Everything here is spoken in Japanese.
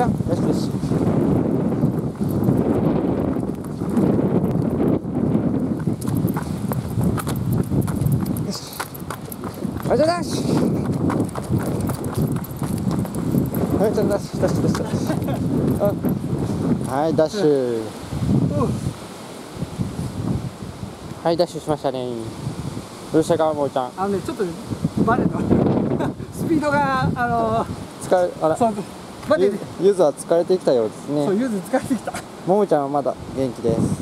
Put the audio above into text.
じゃんよし。よしよしはいダッシュ。はいダッシュ。しましたね。どうしたかもうちゃん。あのねちょっとバレた。スピードがあの疲れあらそうバレゆずは疲れてきたようですね。ゆず疲れてきた。ももちゃんはまだ元気です